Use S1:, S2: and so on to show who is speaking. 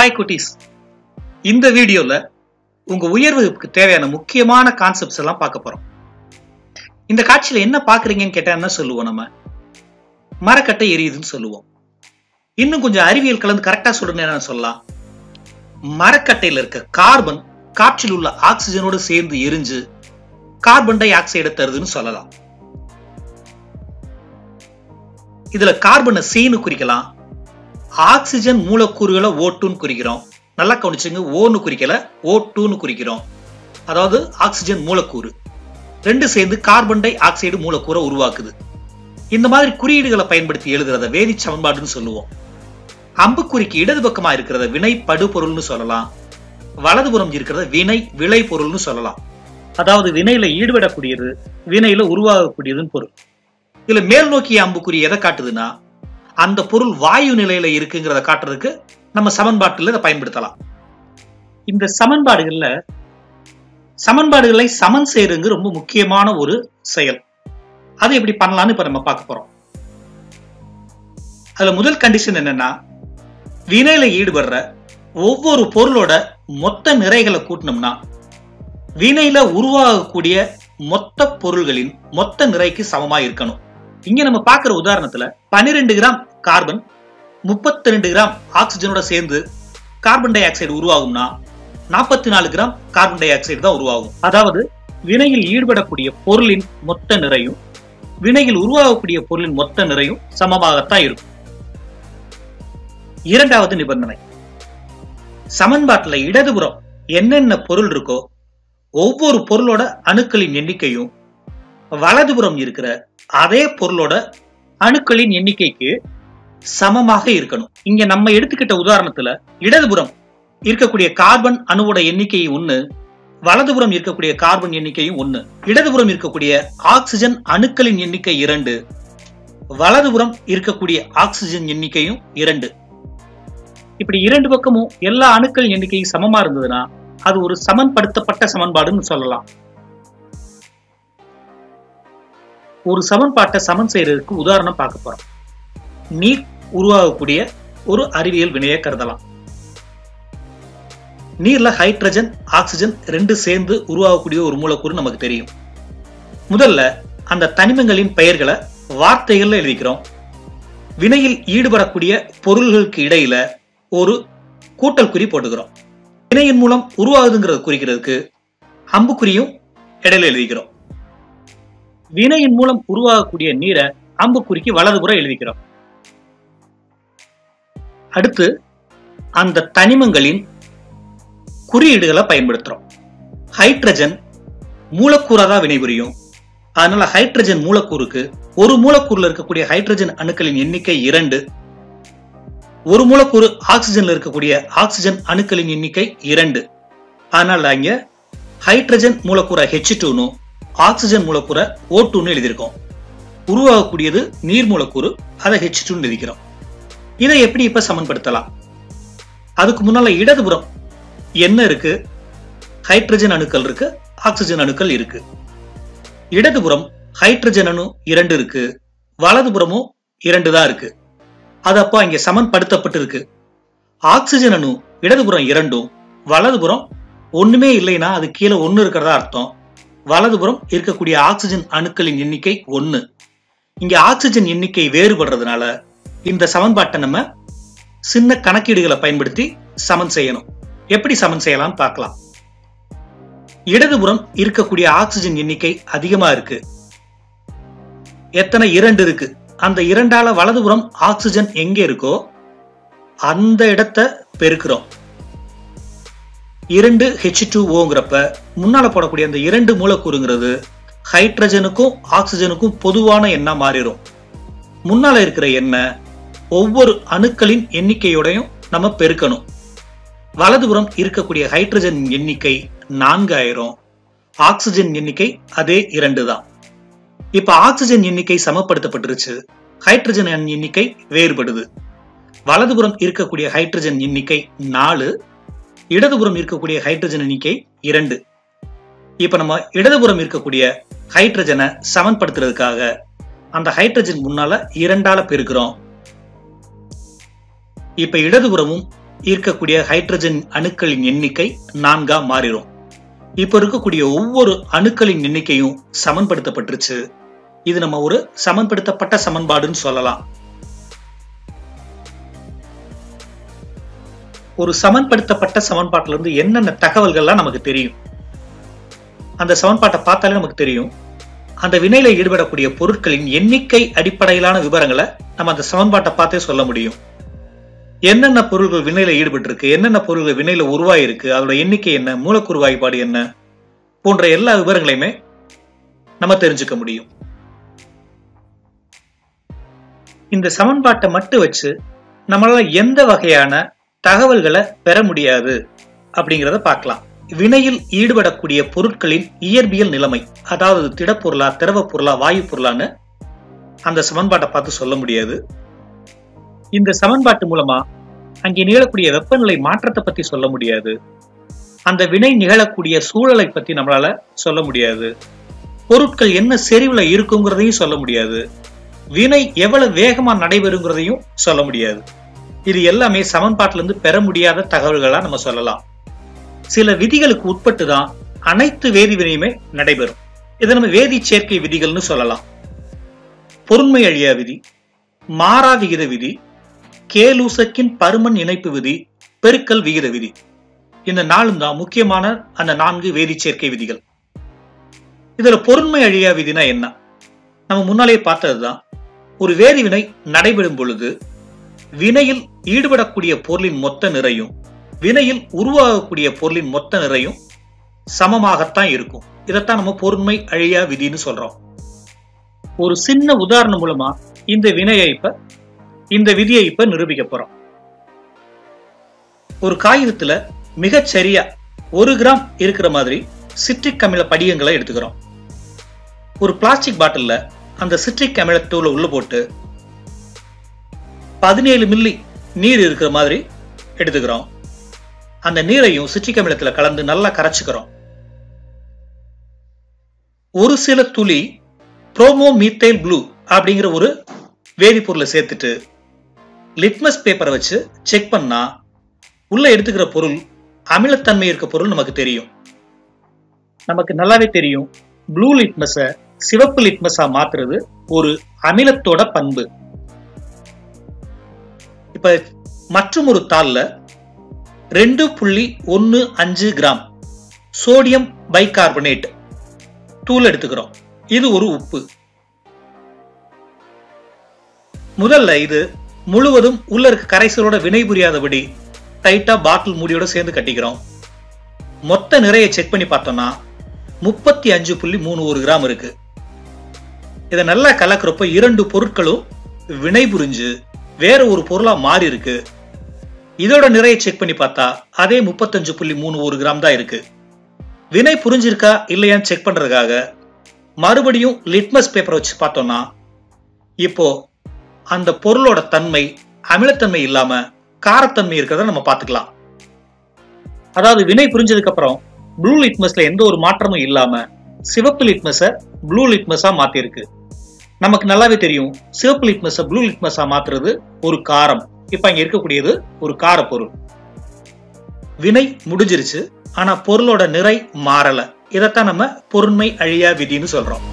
S1: Hi குட்டீஸ் இந்த வீடியோல உங்க உயர்வுக்கு தேவையான முக்கியமான கான்செப்ட்ஸ் எல்லாம் பார்க்க போறோம். இந்த காட்சியில என்ன பாக்குறீங்கன்னு கேட்டா என்ன சொல்லுவோம் நம்ம. மரக்கட்டை எரியுதுன்னு சொல்லுவோம். இன்னும் கொஞ்சம் அறிவியல் கலந்து கரெக்டா சொல்லணும் என்ன சொல்லலாம். மரக்கட்டையில இருக்க கார்பன் காற்றில் உள்ள ஆக்சிஜனோடு சேர்ந்து எரிஞ்சு கார்பன் டை ஆக்சைடை தருதுன்னு சொல்லலாம். இதுல கார்பனை சீனு குறிக்கலாம். ஆக்சிஜன் மூலக்கூறுகளை ஓட்டுன்னு குறிக்கிறோம். நல்லா கவனிச்சுங்க ஓன்னு குறிக்கல ஓ டூன்னு குறிக்கிறோம். அதாவது ஆக்சிஜன் மூலக்கூறு. ரெண்டு சேர்ந்து கார்பன் டை ஆக்சைடு மூலக்கூறை உருவாக்குது. இந்த மாதிரி குறியீடுகளை பயன்படுத்தி எழுதுறத வேதி சமன்பாடுன்னு சொல்லுவோம். அம்புக்குறிக்கு இடது பக்கமா இருக்கிறத வினை படுபொருள்னு சொல்லலாம். வலதுபுறம் இருக்கிறத வினை விளை பொருள்னு சொல்லலாம். அதாவது வினையில ஈடுபடக்கூடியது வினையில உருவாகக்கூடியதுன்னு பொருள். இதுல மேல் நோக்கிய அம்புக்குறி எதை காட்டுதுன்னா அந்த பொருள் வாயு நிலையில இருக்குங்கிறத காட்டுறதுக்கு நம்ம சமன்பாட்டுல இதை பயன்படுத்தலாம். இந்த சமன்பாடுகள்ல சமன்பாடுகளை சமன் செய்யறதுங்க ரொம்ப முக்கியமான ஒரு செயல். அதை எப்படி பண்ணலாம்னு இப்ப நம்ம பார்க்க போறோம். அதுல முதல் கண்டிஷன் என்னன்னா வினையில ஈடுபடுற ஒவ்வொரு பொருளோட மொத்த நிறைகளை கூட்டினோம்னா வினையில உருவாகக்கூடிய மொத்த பொருள்களின் மொத்த நிறைக்கு சமமா இருக்கணும். இங்க நம்ம பாக்குற உதாரணத்துல பன்னிரெண்டு கிராம் கார்பன் முப்பத்தி ரெண்டு கிராம் ஆக்சிஜனோட சேர்ந்து கார்பன் டை ஆக்சைடு உருவாகும்னா நாற்பத்தி நாலு கிராம் கார்பன் டை ஆக்சைடு தான் உருவாகும். அதாவது வினையில் ஈடுபடக்கூடிய பொருளின் மொத்த நிறையும் வினையில் உருவாகக்கூடிய பொருளின் மொத்த நிறையும் சமமாகத்தான் இருக்கும். இரண்டாவது நிபந்தனை. சமன்பாட்டுல இடதுபுறம் என்னென்ன பொருள் இருக்கோ ஒவ்வொரு பொருளோட அணுக்களின் எண்ணிக்கையும் வலதுபுறம் இருக்கிற அதே பொருளோட அணுக்களின் எண்ணிக்கைக்கு சமமாக இருக்கணும். இங்க நம்ம எடுத்துக்கிட்ட உதாரணத்துல இடதுபுறம் இருக்கக்கூடிய கார்பன் அணுவோட எண்ணிக்கை ஒண்ணு வலதுபுறம் இருக்கக்கூடிய கார்பன் எண்ணிக்கையும் ஒண்ணு இடதுபுறம் இருக்கக்கூடிய ஆக்சிஜன் அணுக்களின் எண்ணிக்கை இரண்டு வலதுபுறம் இருக்கக்கூடிய ஆக்சிஜன் எண்ணிக்கையும் இரண்டு. இப்படி இரண்டு பக்கமும் எல்லா அணுக்கள் எண்ணிக்கையும் சமமா இருந்ததுன்னா அது ஒரு சமன்படுத்தப்பட்ட சமன்பாடுன்னு சொல்லலாம். ஒரு சமன்பாட்டை சமன் செய்யறதுக்கு உதாரணம் பார்க்க போறோம். நீர் உருவாகக்கூடிய ஒரு அறிவியல் வினையை கருதலாம். நீர்ல ஹைட்ரஜன் ஆக்சிஜன் ரெண்டு சேர்ந்து உருவாகக்கூடிய ஒரு மூலக்கூறு நமக்கு தெரியும். முதல்ல அந்த தனிமங்களின் பெயர்களை வார்த்தைகள்ல எழுதிக்கிறோம். வினையில் ஈடுபடக்கூடிய பொருள்களுக்கு இடையில ஒரு கூட்டல் குறி போட்டுக்கிறோம். வினையின் மூலம் உருவாகுதுங்கிறத குறிக்கிறதுக்கு அம்புக்குறியும் இடையில எழுதிக்கிறோம். வினையின் மூலம் உருவாகக்கூடிய நீரை அம்புக்குறிக்கு வலதுபுறம் எழுதிக்கிறோம். அடுத்து அந்த தனிமங்களின் குறியீடுகளை பயன்படுத்துறோம். ஹைட்ரஜன் மூலக்கூறாக தான் வினைபுரியும் அதனால ஹைட்ரஜன் மூலக்கூறுக்கு ஒரு மூலக்கூறுல இருக்கக்கூடிய ஹைட்ரஜன் அணுக்களின் எண்ணிக்கை இரண்டு. ஒரு மூலக்கூறு ஆக்சிஜன்ல இருக்கக்கூடிய ஆக்சிஜன் அணுக்களின் எண்ணிக்கை இரண்டு. அதனால இங்க ஹைட்ரஜன் மூலக்கூற ஹெச் டூனும் ஆக்சிஜன் மூலக்கூற ஓ டூன்னு எழுதியிருக்கோம். உருவாகக்கூடியது நீர் மூலக்கூறு அதை ஹெச் டூன்னு எழுதிக்கிறோம். இதை எப்படி இப்ப சமன்படுத்தலாம்? அதுக்கு முன்னால இடதுபுறம் என்ன இருக்கு? ஹைட்ரஜன் அணுக்கள் இருக்கு ஆக்சிஜன் அணுக்கள் இருக்கு. இடதுபுறம் ஹைட்ரஜன் அணு இரண்டு இருக்கு வலதுபுறமும் இரண்டு தான் இருக்கு. அது அப்போ இங்க சமன்படுத்தப்பட்டு இருக்கு ஆக்சிஜன் அணு இடதுபுறம் இரண்டும் வலதுபுறம் ஒண்ணுமே இல்லைன்னா அது கீழே ஒன்னு இருக்கிறதா அர்த்தம். வலதுபுறம் இருக்கக்கூடிய ஆக்சிஜன் அணுக்களின் எண்ணிக்கை ஒன்னு இங்க ஆக்சிஜன் எண்ணிக்கை வேறுபடுறதுனால இந்த சமன்பாட்டை நம்ம சின்ன கணக்கீடுகளை பயன்படுத்தி சமன் செய்யணும். எப்படி சமன் செய்யலாம் பார்க்கலாம். இடதுபுறம் இருக்கக்கூடிய ஆக்சிஜன் எண்ணிக்கை அதிகமா இருக்கு. எத்தனை? இரண்டு இருக்கு. அந்த இரண்டால வலதுபுறம் ஆக்சிஜன் எங்க இருக்கோ அந்த இடத்தை பெருக்கிறோம். இரண்டு ஹெச் டூ ஓங்கிறப்ப முன்னால போடக்கூடிய அந்த இரண்டு மூலக்கூறுங்கிறது ஹைட்ரஜனுக்கும் ஆக்சிஜனுக்கும் பொதுவான எண்ணா மாறிடும். முன்னால இருக்கிற எண்ணெய் ஒவ்வொரு அணுக்களின் எண்ணிக்கையோடையும் நம்ம பெருக்கணும். வலதுபுறம் இருக்கக்கூடிய ஹைட்ரஜன் எண்ணிக்கை நான்காயிரம் ஆக்சிஜன் எண்ணிக்கை அதே இரண்டு தான். இப்ப ஆக்சிஜன் எண்ணிக்கை சமப்படுத்தப்பட்டுருச்சு. ஹைட்ரஜன் எண்ணிக்கை வேறுபடுது. வலதுபுறம் இருக்கக்கூடிய ஹைட்ரஜன் எண்ணிக்கை நாலு இடதுபுறம் இருக்கக்கூடிய ஹைட்ரஜன் எண்ணிக்கை இரண்டு. இப்ப நம்ம இடதுபுறம் இருக்கக்கூடிய ஹைட்ரஜனை சமன்படுத்துறதுக்காக அந்த ஹைட்ரஜன் முன்னால இரண்டால பெருக்கிறோம். இப்ப இடதுபுறமும் இருக்கக்கூடிய ஹைட்ரஜன் அணுக்களின் எண்ணிக்கை நான்கா மாறிடும் இப்ப இருக்கக்கூடிய ஒவ்வொரு அணுக்களின் எண்ணிக்கையும் சமன்படுத்தப்பட்டுருச்சு. இது நம்ம ஒரு சமன்படுத்தப்பட்ட சமன்பாடுன்னு சொல்லலாம். ஒரு சமன்படுத்தப்பட்ட சமன்பாட்டில இருந்து என்னென்ன தகவல்கள்லாம் நமக்கு தெரியும்? அந்த சமன்பாட்டை பார்த்தாலே நமக்கு தெரியும். அந்த வினையில ஈடுபடக்கூடிய பொருட்களின் எண்ணிக்கை அடிப்படையிலான விவரங்களை நம்ம அந்த சமன்பாட்டை பார்த்தே சொல்ல முடியும். என்னென்ன பொருள்கள் வினையில ஈடுபட்டு இருக்கு என்னென்ன பொருள்கள் வினையில உருவாயிருக்கு? அதோட எண்ணிக்கை என்ன? மூலக்கூறு வாய்ப்பாடு என்ன? போன்ற எல்லா விவரங்களையுமே நம்ம தெரிஞ்சுக்க முடியும். இந்த சமன்பாட்டை மட்டும் வச்சு நம்மளால எந்த வகையான தகவல்களை பெற முடியாது அப்படிங்கிறத பார்க்கலாம். வினையில் ஈடுபடக்கூடிய பொருட்களின் இயற்பியல் நிலைமை அதாவது திடப்பொருளா திரவ பொருளா வாயு பொருளான்னு அந்த சமன்பாட்டை பார்த்து சொல்ல முடியாது. இந்த சமன்பாட்டு மூலமா அங்கே நிகழக்கூடிய வெப்பநிலை மாற்றத்தை பத்தி சொல்ல முடியாது. அந்த வினை நிகழக்கூடிய சூழலை பத்தி நம்மளால சொல்ல முடியாது. பொருட்கள் என்ன செறிவுல இருக்குங்கிறதையும் சொல்ல முடியாது. வினை எவ்வளவு வேகமா நடைபெறுங்கிறதையும் சொல்ல முடியாது. இது எல்லாமே சமன்பாட்டிலிருந்து பெற முடியாத தகவல்களா நம்ம சொல்லலாம். சில விதிகளுக்கு உட்பட்டு தான் அனைத்து வேதி வினையுமே நடைபெறும். இதை நம்ம வேதி சேர்க்கை விதிகள்னு சொல்லலாம். பொருண்மை அழியா விதி மாறா விகித விதி கேலூசக்கின் பருமன் இணைப்பு விதி பெருக்கல் விகித விதி. இந்த நாளும் தான் முக்கியமான அந்த நான்கு வேதி சேர்க்கை விதிகள். இதுல பொருண்மை அழியா விதினா என்ன? நம்ம முன்னாலே பார்த்ததுதான் ஒரு வேதிவினை நடைபெறும் பொழுது வினையில் ஈடுபடக்கூடிய பொருளின் மொத்த நிறையும் வினையில் உருவாகக்கூடிய பொருளின் மொத்த நிறையும் சமமாகத்தான் இருக்கும். இதைத்தான் நம்ம பொருண்மை அழியா விதின்னு சொல்றோம். ஒரு சின்ன உதாரணம் மூலமா இந்த வினையை இப்ப இந்த விதியை இப்ப நிரூபிக்க போறோம். ஒரு காகிதத்துல மிகச்சரியா ஒரு கிராம் இருக்கிற மாதிரி சிட்ரிக் அமில படிகங்களை எடுத்துக்கிறோம். ஒரு பிளாஸ்டிக் பாட்டில்ல அந்த சிட்ரிக் அமில உள்ள போட்டு பதினேழு மில்லி நீர் இருக்கிற மாதிரி எடுத்துக்கிறோம். அந்த நீரையும் சிட்ரிக் அமிலத்தில் கலந்து நல்லா கரைச்சிக்கிறோம். ஒரு சில துளி புரோமோ மீத்தைல் ப்ளூ அப்படிங்கிற ஒரு வேதிப்பொருளை சேர்த்துட்டு லிட்மஸ் பேப்பரை வச்சு செக் பண்ணா உள்ள எடுத்துக்கிற பொருள் அமிலத்தன்மை இருக்க பொருள் நமக்கு தெரியும். நமக்கு நல்லாவே தெரியும். ப்ளூ லிட்மஸ சிவப்பு லிட்மஸா மாத்துறது ஒரு அமிலத்தோட பண்பு. இப்ப மற்றும் ஒரு தாளில் ரெண்டு புள்ளி ஒன்று அஞ்சு கிராம் சோடியம் பைகார்பனேட் தூள் எடுத்துக்கிறோம். இது ஒரு உப்பு. முதல்ல இது முழுவதும் உள்ள இருக்க கரைசலோட வினை புரியாதபடி டைட்டா பாட்டில் மூடியோட சேர்ந்து கட்டிக்கிறோம். மொத்த நிறைய செக் பண்ணி பார்த்தோம்னா முப்பத்தி அஞ்சு புள்ளி மூணு ஒரு கிராம் இருக்கு. இதை நல்லா கலக்கிறப்ப இரண்டு பொருட்களும் வினை புரிஞ்சு வேற ஒரு பொருளா மாறி இருக்கு. இதோட நிறைய செக் பண்ணி பார்த்தா அதே முப்பத்தஞ்சு புள்ளி மூணு ஒரு கிராம் தான் இருக்கு. வினை புரிஞ்சிருக்கா இல்லையான்னு செக் பண்றதுக்காக மறுபடியும் லிட்மஸ் பேப்பர் வச்சு பார்த்தோம்னா இப்போ அந்த பொருளோட தன்மை அமிலத்தன்மை இல்லாம காரத்தன்மை இருக்கிறத நம்ம பார்த்துக்கலாம். அதாவது வினை புரிஞ்சதுக்கு அப்புறம் ப்ளூ லிட்மஸ்ல எந்த ஒரு மாற்றமும் இல்லாம சிவப்பு லிட்மஸ ப்ளூ லிட்மஸா மாத்திருக்கு நமக்கு நல்லாவே தெரியும். சிவப்பு லிட்மஸ ப்ளூ லிட்மஸா மாத்துறது ஒரு காரம். இப்ப இங்க இருக்கக்கூடியது ஒரு கார பொருள் வினை முடிஞ்சிருச்சு. ஆனா பொருளோட நிறை மாறல. இதைத்தான் நம்ம பொருண்மை அழியா விதின்னு சொல்றோம்.